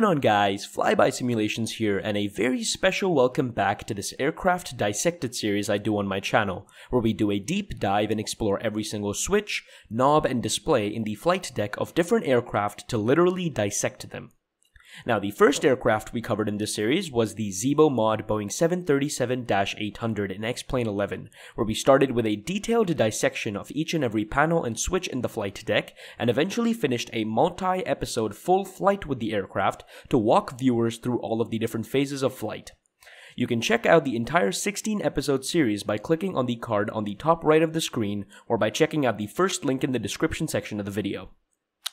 going on guys? Flyby Simulations here and a very special welcome back to this aircraft dissected series I do on my channel, where we do a deep dive and explore every single switch, knob, and display in the flight deck of different aircraft to literally dissect them. Now, the first aircraft we covered in this series was the Zibo Mod Boeing 737-800 in X-Plane 11, where we started with a detailed dissection of each and every panel and switch in the flight deck, and eventually finished a multi-episode full flight with the aircraft to walk viewers through all of the different phases of flight. You can check out the entire 16 episode series by clicking on the card on the top right of the screen or by checking out the first link in the description section of the video.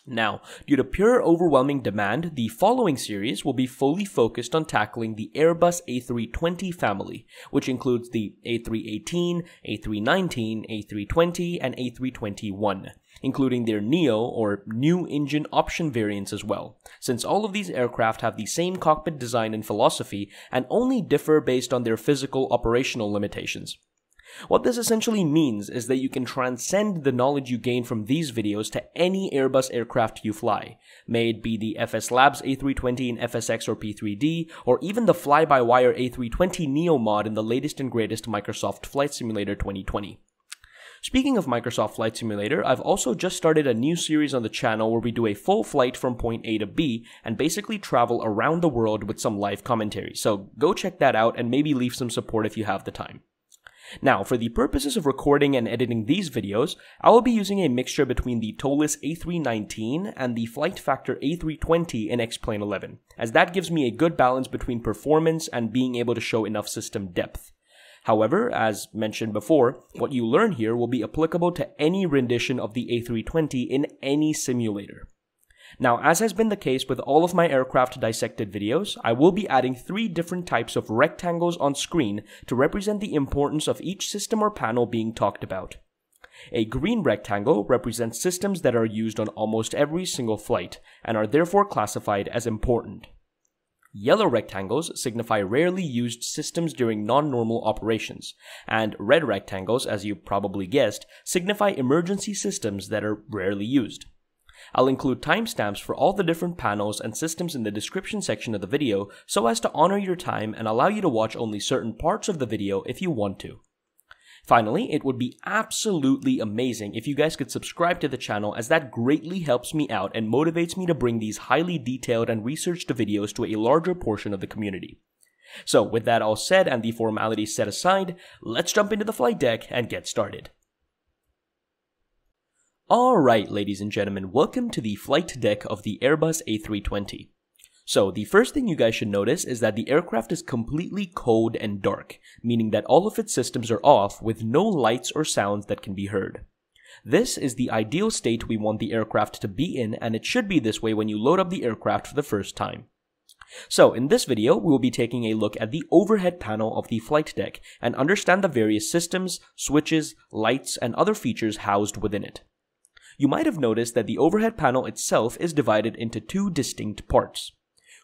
Now, due to pure overwhelming demand, the following series will be fully focused on tackling the Airbus A320 family, which includes the A318, A319, A320, and A321, including their NEO or New Engine Option variants as well, since all of these aircraft have the same cockpit design and philosophy and only differ based on their physical operational limitations. What this essentially means is that you can transcend the knowledge you gain from these videos to any Airbus aircraft you fly, may it be the FS Labs A320 in FSX or P3D, or even the fly-by-wire A320 Neo mod in the latest and greatest Microsoft Flight Simulator 2020. Speaking of Microsoft Flight Simulator, I've also just started a new series on the channel where we do a full flight from point A to B and basically travel around the world with some live commentary, so go check that out and maybe leave some support if you have the time. Now, for the purposes of recording and editing these videos, I will be using a mixture between the ToLiss A319 and the Flight Factor A320 in X-Plane 11, as that gives me a good balance between performance and being able to show enough system depth. However, as mentioned before, what you learn here will be applicable to any rendition of the A320 in any simulator. Now, as has been the case with all of my aircraft dissected videos, I will be adding three different types of rectangles on screen to represent the importance of each system or panel being talked about. A green rectangle represents systems that are used on almost every single flight, and are therefore classified as important. Yellow rectangles signify rarely used systems during non-normal operations, and red rectangles, as you probably guessed, signify emergency systems that are rarely used. I'll include timestamps for all the different panels and systems in the description section of the video so as to honor your time and allow you to watch only certain parts of the video if you want to. Finally, it would be absolutely amazing if you guys could subscribe to the channel as that greatly helps me out and motivates me to bring these highly detailed and researched videos to a larger portion of the community. So with that all said and the formalities set aside, let's jump into the flight deck and get started. Alright, ladies and gentlemen, welcome to the flight deck of the Airbus A320. So, the first thing you guys should notice is that the aircraft is completely cold and dark, meaning that all of its systems are off with no lights or sounds that can be heard. This is the ideal state we want the aircraft to be in, and it should be this way when you load up the aircraft for the first time. So, in this video, we will be taking a look at the overhead panel of the flight deck and understand the various systems, switches, lights, and other features housed within it you might have noticed that the overhead panel itself is divided into two distinct parts.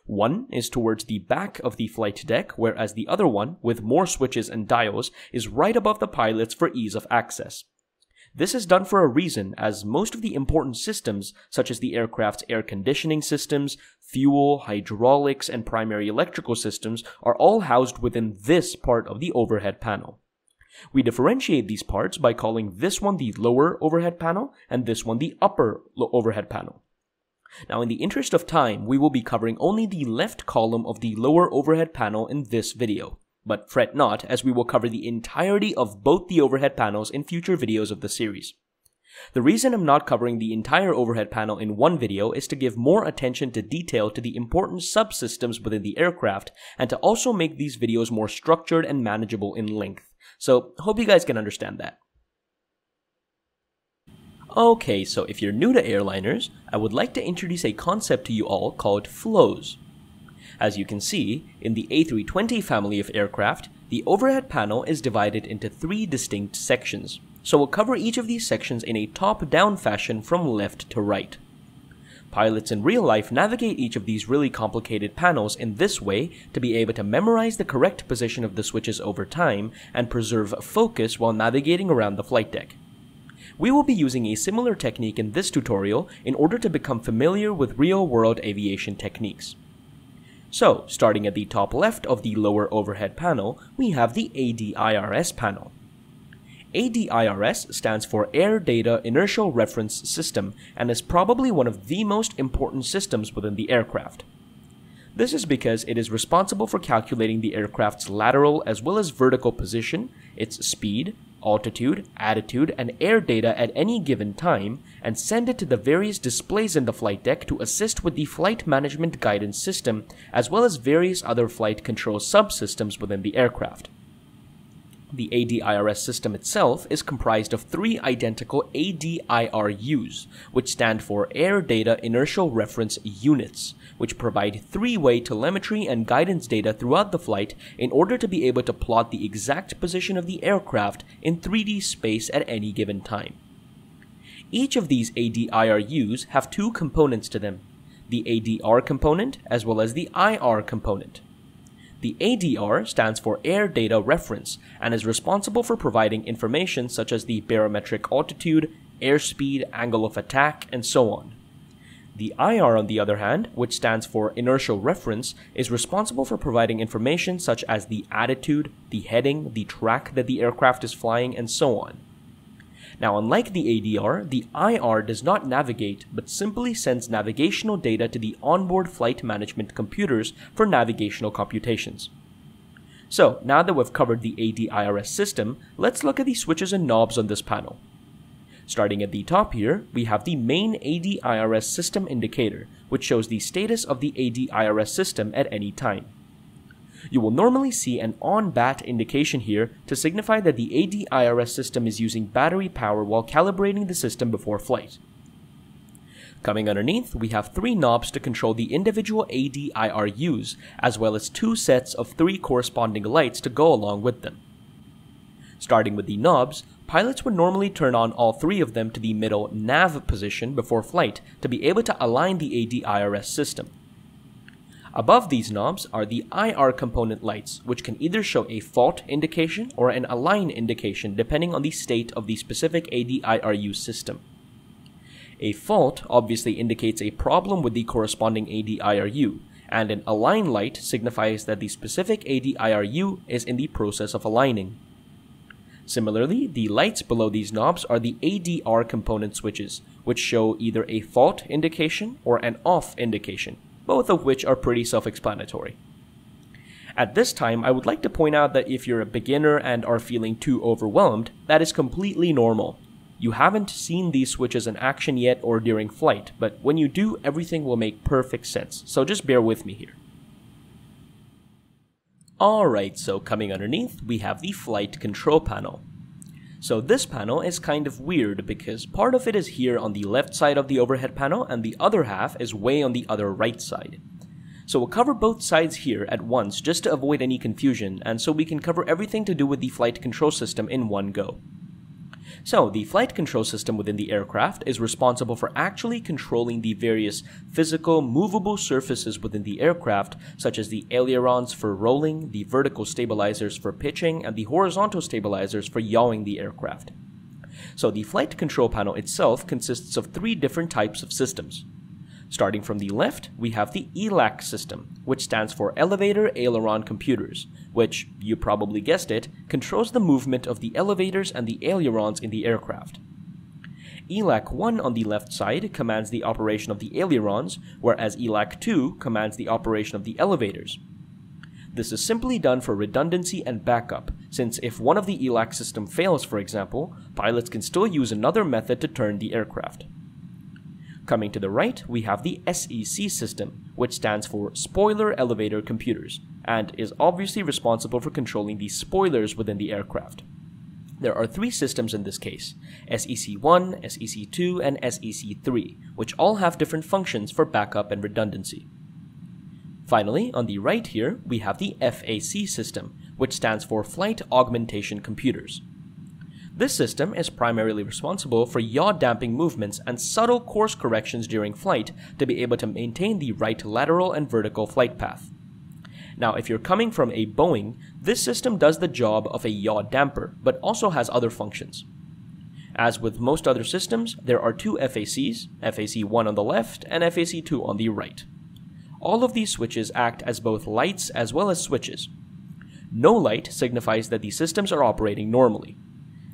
One is towards the back of the flight deck, whereas the other one, with more switches and dials, is right above the pilots for ease of access. This is done for a reason, as most of the important systems, such as the aircraft's air conditioning systems, fuel, hydraulics, and primary electrical systems, are all housed within this part of the overhead panel. We differentiate these parts by calling this one the lower overhead panel and this one the upper overhead panel. Now in the interest of time, we will be covering only the left column of the lower overhead panel in this video. But fret not, as we will cover the entirety of both the overhead panels in future videos of the series. The reason I'm not covering the entire overhead panel in one video is to give more attention to detail to the important subsystems within the aircraft and to also make these videos more structured and manageable in length. So, hope you guys can understand that. Okay, so if you're new to airliners, I would like to introduce a concept to you all called flows. As you can see, in the A320 family of aircraft, the overhead panel is divided into three distinct sections, so we'll cover each of these sections in a top-down fashion from left to right. Pilots in real life navigate each of these really complicated panels in this way to be able to memorize the correct position of the switches over time and preserve focus while navigating around the flight deck. We will be using a similar technique in this tutorial in order to become familiar with real-world aviation techniques. So, starting at the top left of the lower overhead panel, we have the ADIRS panel. ADIRS stands for Air Data Inertial Reference System and is probably one of the most important systems within the aircraft. This is because it is responsible for calculating the aircraft's lateral as well as vertical position, its speed, altitude, attitude, and air data at any given time, and send it to the various displays in the flight deck to assist with the flight management guidance system, as well as various other flight control subsystems within the aircraft. The ADIRS system itself is comprised of three identical ADIRUs, which stand for Air Data Inertial Reference Units, which provide three-way telemetry and guidance data throughout the flight in order to be able to plot the exact position of the aircraft in 3D space at any given time. Each of these ADIRUs have two components to them, the ADR component as well as the IR component. The ADR stands for Air Data Reference and is responsible for providing information such as the barometric altitude, airspeed, angle of attack, and so on. The IR, on the other hand, which stands for Inertial Reference, is responsible for providing information such as the attitude, the heading, the track that the aircraft is flying, and so on. Now, unlike the ADR, the IR does not navigate, but simply sends navigational data to the onboard flight management computers for navigational computations. So, now that we've covered the ADIRS system, let's look at the switches and knobs on this panel. Starting at the top here, we have the main ADIRS system indicator, which shows the status of the ADIRS system at any time. You will normally see an on bat indication here to signify that the ADIRS system is using battery power while calibrating the system before flight. Coming underneath, we have three knobs to control the individual ADIRUs, as well as two sets of three corresponding lights to go along with them. Starting with the knobs, pilots would normally turn on all three of them to the middle nav position before flight to be able to align the ADIRS system. Above these knobs are the IR component lights, which can either show a fault indication or an align indication depending on the state of the specific ADIRU system. A fault obviously indicates a problem with the corresponding ADIRU, and an align light signifies that the specific ADIRU is in the process of aligning. Similarly, the lights below these knobs are the ADR component switches, which show either a fault indication or an off indication both of which are pretty self-explanatory. At this time, I would like to point out that if you're a beginner and are feeling too overwhelmed, that is completely normal. You haven't seen these switches in action yet or during flight, but when you do, everything will make perfect sense, so just bear with me here. Alright, so coming underneath, we have the flight control panel. So this panel is kind of weird because part of it is here on the left side of the overhead panel and the other half is way on the other right side. So we'll cover both sides here at once just to avoid any confusion and so we can cover everything to do with the flight control system in one go. So, the flight control system within the aircraft is responsible for actually controlling the various physical, movable surfaces within the aircraft, such as the ailerons for rolling, the vertical stabilizers for pitching, and the horizontal stabilizers for yawing the aircraft. So, the flight control panel itself consists of three different types of systems. Starting from the left, we have the ELAC system, which stands for Elevator Aileron Computers, which, you probably guessed it, controls the movement of the elevators and the ailerons in the aircraft. ELAC 1 on the left side commands the operation of the ailerons, whereas ELAC 2 commands the operation of the elevators. This is simply done for redundancy and backup, since if one of the ELAC system fails, for example, pilots can still use another method to turn the aircraft. Coming to the right, we have the SEC system, which stands for Spoiler Elevator Computers, and is obviously responsible for controlling the spoilers within the aircraft. There are three systems in this case SEC1, SEC2, and SEC3, which all have different functions for backup and redundancy. Finally, on the right here, we have the FAC system, which stands for Flight Augmentation Computers. This system is primarily responsible for yaw damping movements and subtle course corrections during flight to be able to maintain the right lateral and vertical flight path. Now, if you're coming from a Boeing, this system does the job of a yaw damper, but also has other functions. As with most other systems, there are two FACs, FAC1 on the left and FAC2 on the right. All of these switches act as both lights as well as switches. No light signifies that the systems are operating normally.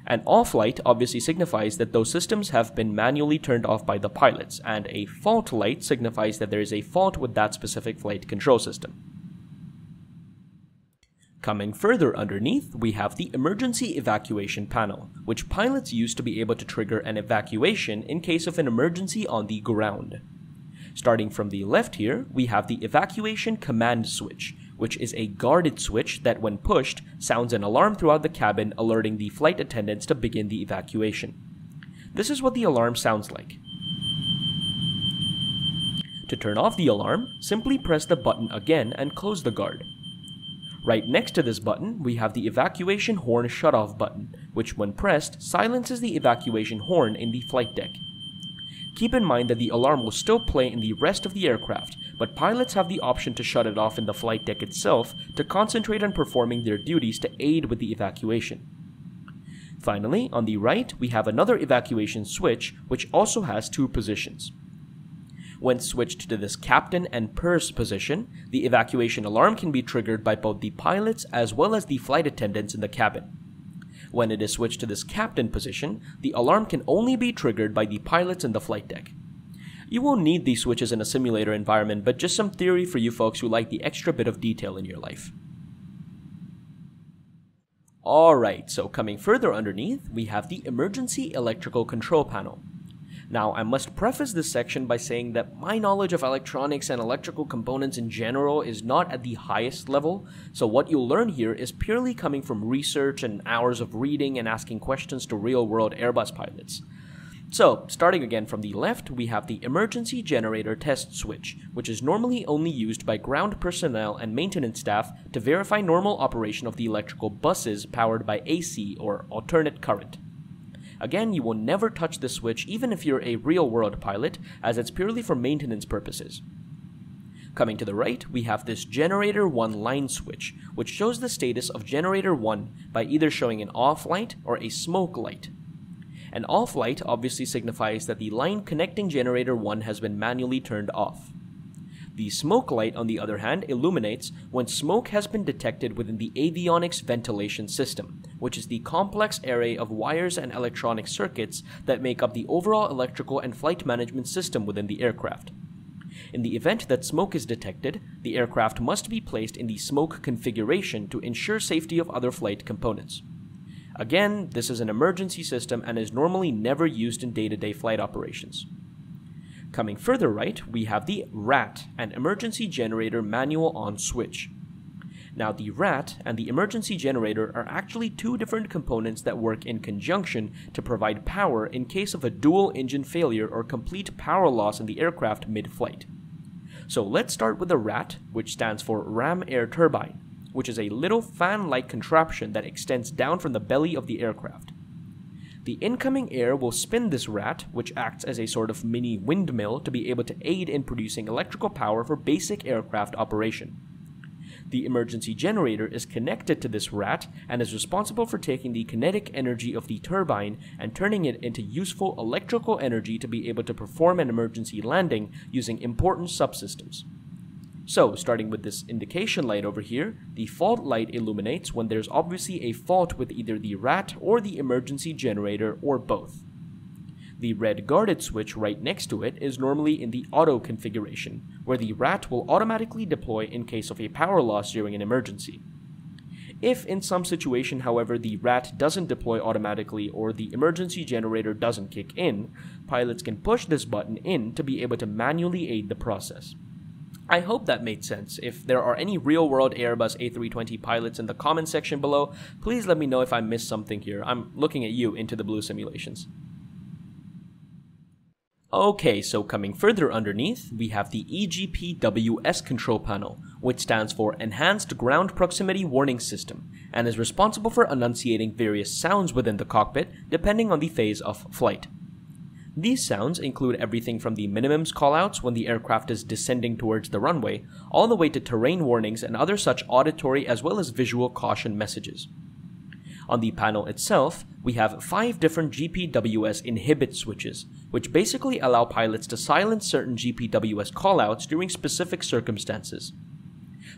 An off light obviously signifies that those systems have been manually turned off by the pilots, and a fault light signifies that there is a fault with that specific flight control system. Coming further underneath, we have the emergency evacuation panel, which pilots use to be able to trigger an evacuation in case of an emergency on the ground. Starting from the left here, we have the evacuation command switch, which is a guarded switch that when pushed, sounds an alarm throughout the cabin alerting the flight attendants to begin the evacuation. This is what the alarm sounds like. To turn off the alarm, simply press the button again and close the guard. Right next to this button, we have the evacuation horn shutoff button, which when pressed, silences the evacuation horn in the flight deck. Keep in mind that the alarm will still play in the rest of the aircraft, but pilots have the option to shut it off in the flight deck itself to concentrate on performing their duties to aid with the evacuation. Finally, on the right, we have another evacuation switch, which also has two positions. When switched to this captain and purse position, the evacuation alarm can be triggered by both the pilots as well as the flight attendants in the cabin. When it is switched to this captain position, the alarm can only be triggered by the pilots in the flight deck. You won't need these switches in a simulator environment, but just some theory for you folks who like the extra bit of detail in your life. Alright, so coming further underneath, we have the emergency electrical control panel. Now, I must preface this section by saying that my knowledge of electronics and electrical components in general is not at the highest level, so what you'll learn here is purely coming from research and hours of reading and asking questions to real-world Airbus pilots. So, starting again from the left, we have the emergency generator test switch, which is normally only used by ground personnel and maintenance staff to verify normal operation of the electrical buses powered by AC or alternate current. Again, you will never touch the switch even if you're a real-world pilot, as it's purely for maintenance purposes. Coming to the right, we have this Generator 1 line switch, which shows the status of Generator 1 by either showing an off light or a smoke light. An off light obviously signifies that the line connecting Generator 1 has been manually turned off. The smoke light, on the other hand, illuminates when smoke has been detected within the avionics ventilation system, which is the complex array of wires and electronic circuits that make up the overall electrical and flight management system within the aircraft. In the event that smoke is detected, the aircraft must be placed in the smoke configuration to ensure safety of other flight components. Again, this is an emergency system and is normally never used in day-to-day -day flight operations. Coming further right, we have the RAT, an emergency generator manual on switch. Now the RAT and the emergency generator are actually two different components that work in conjunction to provide power in case of a dual engine failure or complete power loss in the aircraft mid-flight. So let's start with the RAT, which stands for Ram Air Turbine, which is a little fan-like contraption that extends down from the belly of the aircraft. The incoming air will spin this rat, which acts as a sort of mini windmill to be able to aid in producing electrical power for basic aircraft operation. The emergency generator is connected to this rat and is responsible for taking the kinetic energy of the turbine and turning it into useful electrical energy to be able to perform an emergency landing using important subsystems. So, starting with this indication light over here, the fault light illuminates when there's obviously a fault with either the RAT or the emergency generator or both. The red guarded switch right next to it is normally in the auto configuration, where the RAT will automatically deploy in case of a power loss during an emergency. If in some situation, however, the RAT doesn't deploy automatically or the emergency generator doesn't kick in, pilots can push this button in to be able to manually aid the process. I hope that made sense. If there are any real world Airbus A320 pilots in the comment section below, please let me know if I missed something here. I'm looking at you into the blue simulations. Okay, so coming further underneath, we have the EGPWS control panel, which stands for Enhanced Ground Proximity Warning System, and is responsible for enunciating various sounds within the cockpit depending on the phase of flight. These sounds include everything from the minimums callouts when the aircraft is descending towards the runway, all the way to terrain warnings and other such auditory as well as visual caution messages. On the panel itself, we have five different GPWS inhibit switches, which basically allow pilots to silence certain GPWS callouts during specific circumstances.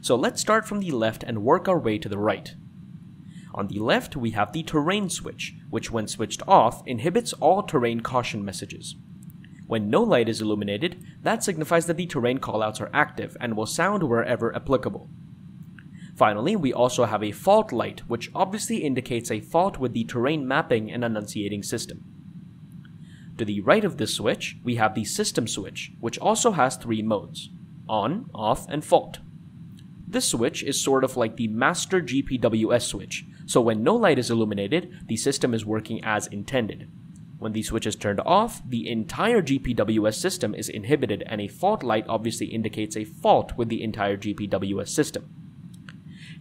So let's start from the left and work our way to the right. On the left, we have the terrain switch, which when switched off, inhibits all terrain caution messages. When no light is illuminated, that signifies that the terrain callouts are active and will sound wherever applicable. Finally, we also have a fault light, which obviously indicates a fault with the terrain mapping and annunciating system. To the right of this switch, we have the system switch, which also has three modes on, off, and fault. This switch is sort of like the master GPWS switch, so when no light is illuminated, the system is working as intended. When the switch is turned off, the entire GPWS system is inhibited and a fault light obviously indicates a fault with the entire GPWS system.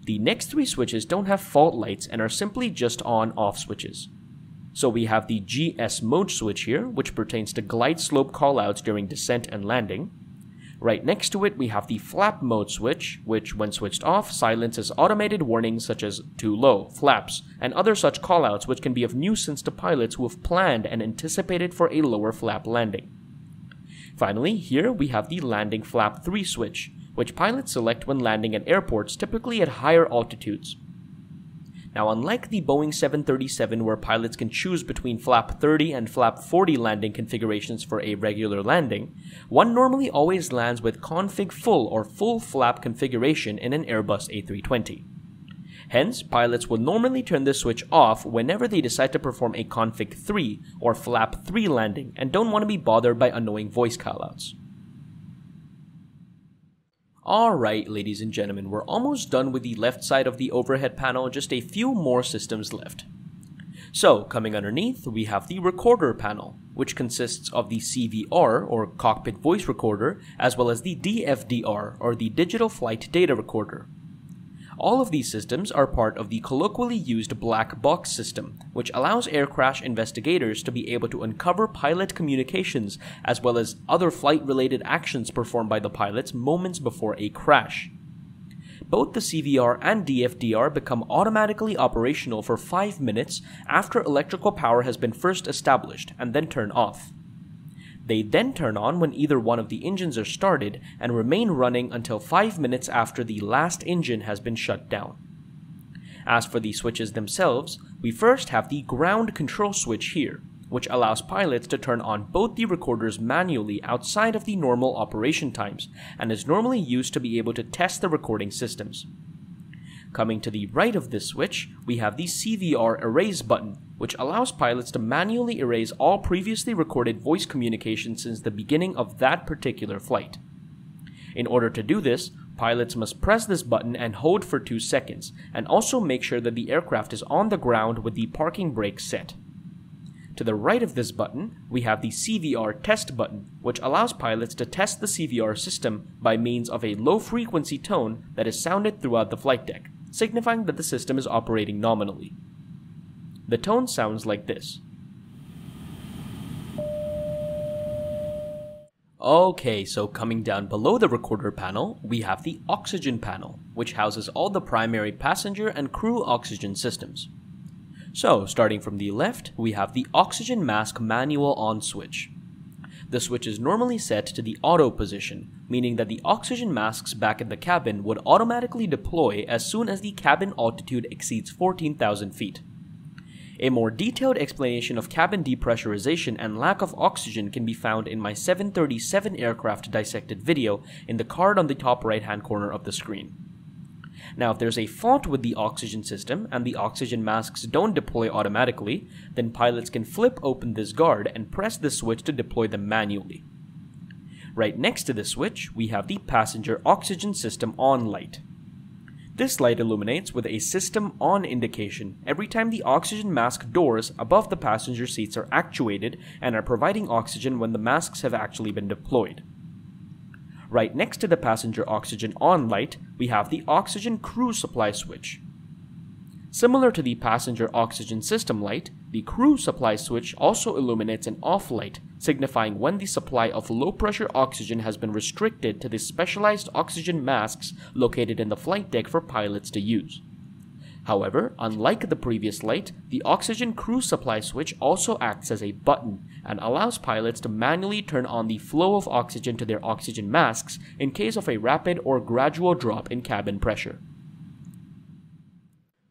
The next three switches don't have fault lights and are simply just on-off switches. So we have the GS mode switch here, which pertains to glide slope callouts during descent and landing. Right next to it, we have the flap mode switch, which when switched off, silences automated warnings such as too low, flaps, and other such callouts which can be of nuisance to pilots who have planned and anticipated for a lower flap landing. Finally, here we have the landing flap 3 switch, which pilots select when landing at airports typically at higher altitudes. Now, unlike the Boeing 737 where pilots can choose between flap 30 and flap 40 landing configurations for a regular landing, one normally always lands with config full or full flap configuration in an Airbus A320. Hence, pilots will normally turn this switch off whenever they decide to perform a config 3 or flap 3 landing and don't want to be bothered by annoying voice callouts. Alright, ladies and gentlemen, we're almost done with the left side of the overhead panel, just a few more systems left. So, coming underneath, we have the recorder panel, which consists of the CVR, or Cockpit Voice Recorder, as well as the DFDR, or the Digital Flight Data Recorder. All of these systems are part of the colloquially used black box system, which allows air crash investigators to be able to uncover pilot communications as well as other flight related actions performed by the pilots moments before a crash. Both the CVR and DFDR become automatically operational for 5 minutes after electrical power has been first established and then turn off. They then turn on when either one of the engines are started and remain running until 5 minutes after the last engine has been shut down. As for the switches themselves, we first have the ground control switch here, which allows pilots to turn on both the recorders manually outside of the normal operation times and is normally used to be able to test the recording systems. Coming to the right of this switch, we have the CVR erase button, which allows pilots to manually erase all previously recorded voice communication since the beginning of that particular flight. In order to do this, pilots must press this button and hold for 2 seconds, and also make sure that the aircraft is on the ground with the parking brake set. To the right of this button, we have the CVR test button, which allows pilots to test the CVR system by means of a low frequency tone that is sounded throughout the flight deck signifying that the system is operating nominally. The tone sounds like this. Okay, so coming down below the recorder panel, we have the oxygen panel, which houses all the primary passenger and crew oxygen systems. So, starting from the left, we have the oxygen mask manual on switch. The switch is normally set to the auto position, meaning that the oxygen masks back in the cabin would automatically deploy as soon as the cabin altitude exceeds 14,000 feet. A more detailed explanation of cabin depressurization and lack of oxygen can be found in my 737 aircraft dissected video in the card on the top right hand corner of the screen. Now, if there's a fault with the oxygen system and the oxygen masks don't deploy automatically, then pilots can flip open this guard and press the switch to deploy them manually. Right next to the switch, we have the passenger oxygen system on light. This light illuminates with a system on indication every time the oxygen mask doors above the passenger seats are actuated and are providing oxygen when the masks have actually been deployed. Right next to the passenger oxygen on light, we have the oxygen crew supply switch. Similar to the passenger oxygen system light, the crew supply switch also illuminates an off light, signifying when the supply of low pressure oxygen has been restricted to the specialized oxygen masks located in the flight deck for pilots to use. However, unlike the previous light, the oxygen crew supply switch also acts as a button and allows pilots to manually turn on the flow of oxygen to their oxygen masks in case of a rapid or gradual drop in cabin pressure.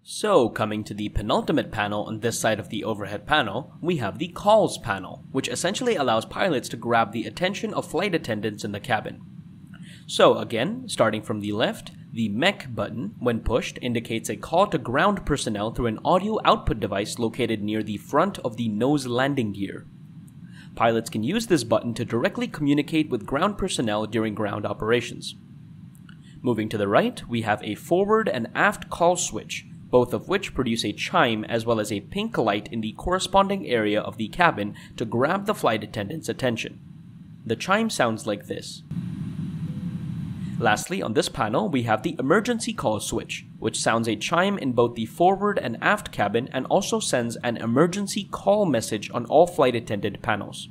So, coming to the penultimate panel on this side of the overhead panel, we have the calls panel, which essentially allows pilots to grab the attention of flight attendants in the cabin. So again, starting from the left, the MECH button, when pushed, indicates a call to ground personnel through an audio output device located near the front of the nose landing gear. Pilots can use this button to directly communicate with ground personnel during ground operations. Moving to the right, we have a forward and aft call switch, both of which produce a chime as well as a pink light in the corresponding area of the cabin to grab the flight attendant's attention. The chime sounds like this. Lastly, on this panel, we have the emergency call switch, which sounds a chime in both the forward and aft cabin and also sends an emergency call message on all flight attendant panels.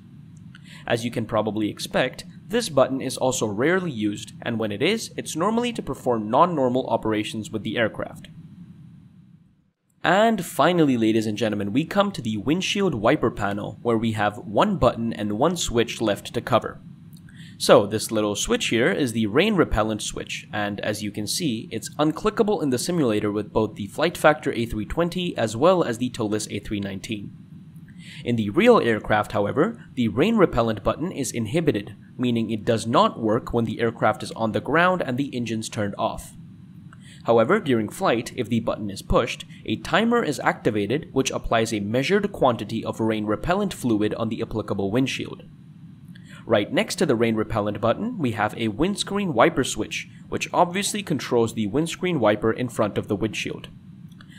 As you can probably expect, this button is also rarely used, and when it is, it's normally to perform non-normal operations with the aircraft. And finally, ladies and gentlemen, we come to the windshield wiper panel, where we have one button and one switch left to cover. So this little switch here is the rain repellent switch, and as you can see, it's unclickable in the simulator with both the Flight Factor A320 as well as the ToLiss A319. In the real aircraft, however, the rain repellent button is inhibited, meaning it does not work when the aircraft is on the ground and the engines turned off. However, during flight, if the button is pushed, a timer is activated which applies a measured quantity of rain repellent fluid on the applicable windshield. Right next to the rain repellent button, we have a windscreen wiper switch, which obviously controls the windscreen wiper in front of the windshield.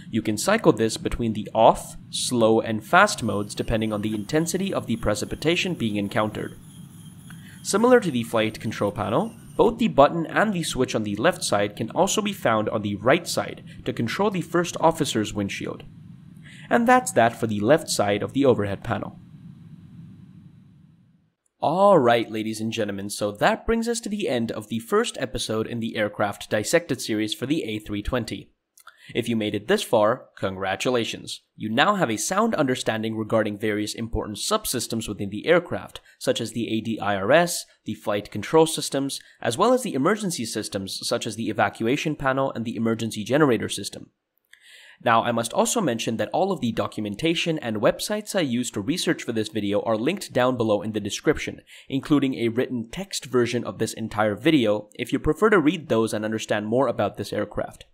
You can cycle this between the off, slow, and fast modes depending on the intensity of the precipitation being encountered. Similar to the flight control panel, both the button and the switch on the left side can also be found on the right side to control the first officer's windshield. And that's that for the left side of the overhead panel. Alright, ladies and gentlemen, so that brings us to the end of the first episode in the Aircraft Dissected series for the A320. If you made it this far, congratulations. You now have a sound understanding regarding various important subsystems within the aircraft, such as the ADIRS, the flight control systems, as well as the emergency systems such as the evacuation panel and the emergency generator system. Now, I must also mention that all of the documentation and websites I used to research for this video are linked down below in the description, including a written text version of this entire video if you prefer to read those and understand more about this aircraft.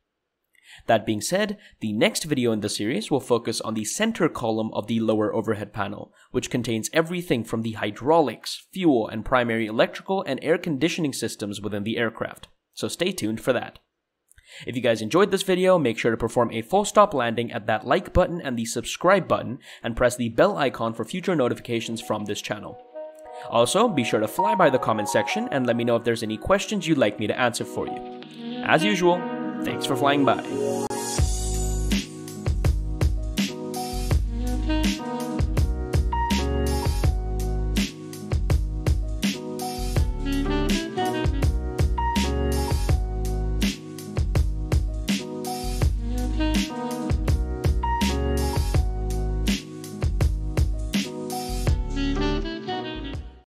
That being said, the next video in the series will focus on the center column of the lower overhead panel, which contains everything from the hydraulics, fuel, and primary electrical and air conditioning systems within the aircraft. So stay tuned for that. If you guys enjoyed this video, make sure to perform a full stop landing at that like button and the subscribe button, and press the bell icon for future notifications from this channel. Also, be sure to fly by the comment section and let me know if there's any questions you'd like me to answer for you. As usual, thanks for flying by.